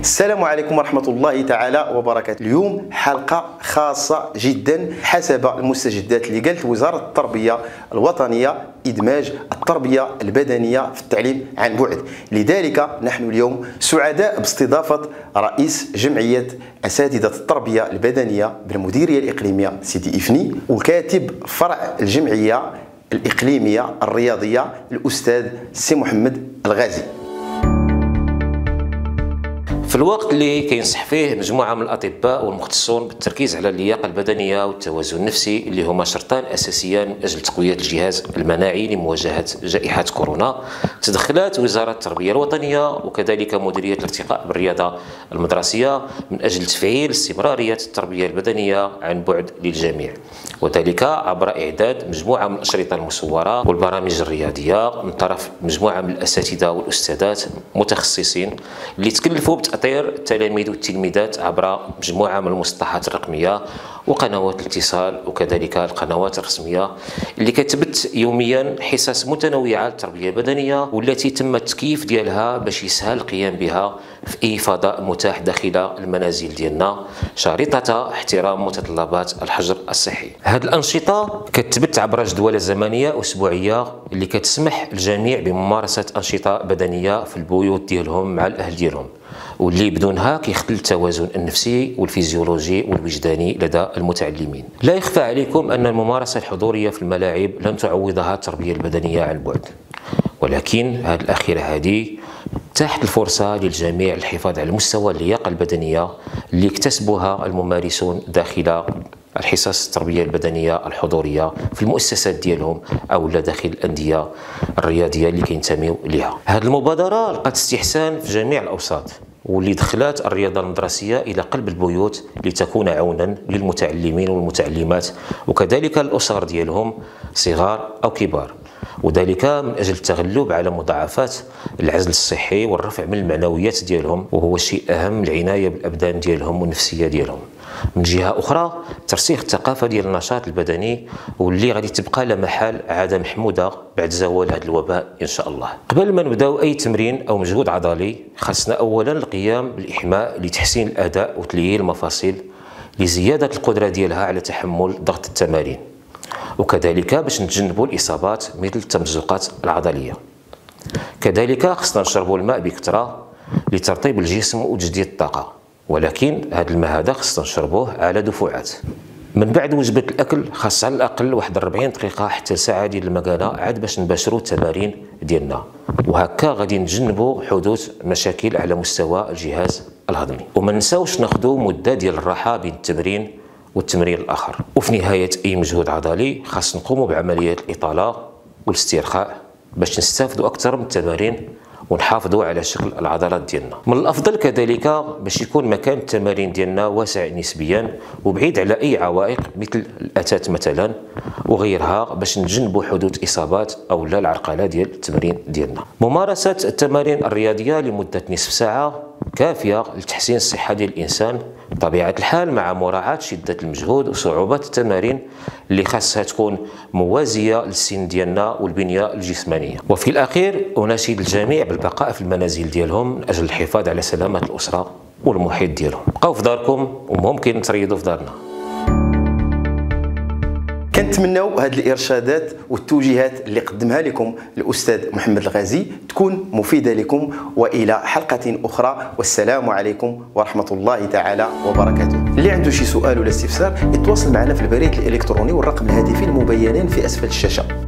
السلام عليكم ورحمة الله تعالى وبركاته. اليوم حلقة خاصة جدا حسب المستجدات اللي قالت وزارة التربية الوطنية إدماج التربية البدنية في التعليم عن بعد. لذلك نحن اليوم سعداء باستضافة رئيس جمعية أساتذة التربية البدنية بالمديرية الإقليمية سيدي إفني وكاتب فرع الجمعية الإقليمية الرياضية الأستاذ سي محمد الغازي. الوقت اللي كينصح فيه مجموعة من الأطباء والمختصون بالتركيز على اللياقة البدنية والتوازن النفسي اللي هما شرطان أساسيان من أجل تقوية الجهاز المناعي لمواجهة جائحة كورونا. تدخلات وزارة التربية الوطنية وكذلك مديرية الارتقاء بالرياضة المدرسية من أجل تفعيل استمرارية التربية البدنية عن بعد للجميع. وذلك عبر إعداد مجموعة من الأشرطة المصورة والبرامج الرياضية من طرف مجموعة من الأساتذة والأستاذات متخصصين اللي تكلفوا بتاطير التلاميذ والتلميذات عبر مجموعة من المصطلحات الرقمية وقنوات الاتصال وكذلك القنوات الرسمية اللي كتبت يوميا حصص متنوعة للتربية البدنية والتي تم التكييف ديالها باش يسهل القيام بها في أي فضاء متاح داخل المنازل ديالنا. شارطه احترام متطلبات الحجر الصحي. هذه الأنشطة كتبت عبر جدوله زمنية أسبوعية اللي كتسمح للجميع بممارسة أنشطة بدنية في البيوت ديالهم مع الأهل ديالهم. واللي بدونها كيختل التوازن النفسي والفيزيولوجي والوجداني لدى المتعلمين. لا يخفى عليكم أن الممارسة الحضورية في الملاعب لن تعوضها التربية البدنية عن بعد ولكن هذه الأخيرة هذه تحت الفرصة للجميع للحفاظ على مستوى اللياقة البدنية اللي اكتسبوها الممارسون داخل الحصص التربية البدنية الحضورية في المؤسسات ديالهم أو لا داخل الأندية الرياضية اللي كينتميو لها هذه المبادرة لقات استحسان في جميع الأوساط. واللي دخلت الرياضة المدرسية إلى قلب البيوت لتكون عونا للمتعلمين والمتعلمات وكذلك الأسر ديالهم صغار أو كبار. وذلك من أجل التغلب على مضاعفات العزل الصحي والرفع من المعنويات ديالهم وهو شيء أهم العنايه بالأبدان ديالهم والنفسية ديالهم. من جهة أخرى ترسيخ الثقافة ديال النشاط البدني واللي غادي تبقى لا محال عاده محموده بعد زوال هذا الوباء إن شاء الله. قبل ما نبداو أي تمرين أو مجهود عضلي خاصنا اولا القيام بالإحماء لتحسين الأداء وتليين المفاصل لزيادة القدرة ديالها على تحمل ضغط التمارين. وكذلك باش نتجنبوا الإصابات مثل التمزقات العضلية. كذلك خصنا نشربوا الماء بكثرة لترطيب الجسم وتجديد الطاقة. ولكن هذا الماء هذا خصنا نشربوه على دفعات. من بعد وجبة الأكل خاص على الأقل واحد 40 دقيقة حتى ساعة ديال المكانه عاد باش نباشروا التمارين ديالنا. وهكا غادي نتجنبوا حدوث مشاكل على مستوى الجهاز الهضمي. وما نساوش ناخذوا مدة ديال الراحة بين التمرين والتمرين الآخر. وفي نهاية أي مجهود عضلي خاص نقوموا بعمليات الإطالة والاسترخاء باش نستافدوا أكثر من التمارين ونحافظوا على شكل العضلات ديالنا. من الأفضل كذلك باش يكون مكان التمارين ديالنا واسع نسبيا وبعيد على أي عوائق مثل الاثاث مثلا وغيرها باش نتجنبوا حدوث اصابات أو لا العرقلة ديال التمرين ديالنا. ممارسة التمارين الرياضية لمدة نصف ساعة كافية لتحسين الصحة ديال الإنسان. بطبيعة الحال مع مراعاة شدة المجهود وصعوبة التمارين اللي خاصها تكون موازية للسن ديالنا والبنية الجسمانية. وفي الأخير أناشد الجميع بالبقاء في المنازل ديالهم من أجل الحفاظ على سلامة الأسرة والمحيط ديالهم. بقاو في داركم وممكن تريضوا في دارنا. كنتمناو هذه الإرشادات والتوجيهات اللي قدمها لكم الأستاذ محمد الغازي تكون مفيدة لكم وإلى حلقة أخرى والسلام عليكم ورحمة الله تعالى وبركاته. اللي عنده شي سؤال ولا استفسار يتواصل معنا في البريد الإلكتروني والرقم الهاتفي المبينين في أسفل الشاشة.